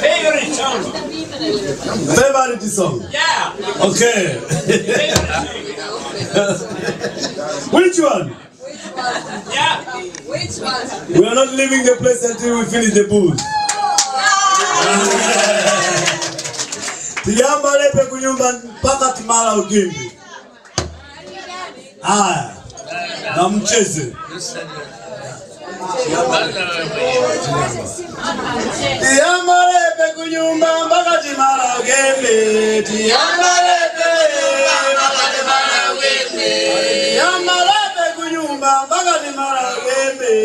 Favorite song. Favorite song. Yeah. Okay. Which one? Yeah. Which one? We are not leaving the place until we finish the booth. Tiyamba lepe kunyumba mpaka Timala Ugimbi. Haya, na mcheze. Tiyamba lepe kunyumba mpaka Timala Ugimbi. Tiyamba lepe mpaka Timala Ugimbi. Tiyamba lepe kunyumba mpaka Timala Ugimbi.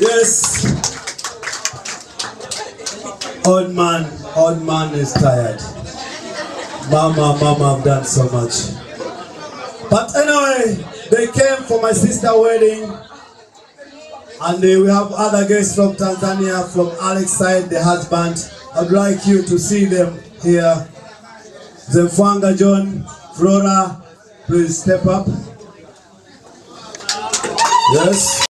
Yes. Old man, old man is tired. Mama, mama, I've done so much. But anyway, they came for my sister wedding. And we have other guests from Tanzania, from Alex side, the husband. I'd like you to see them here. Zemfwanga John, Flora, please step up. Yes.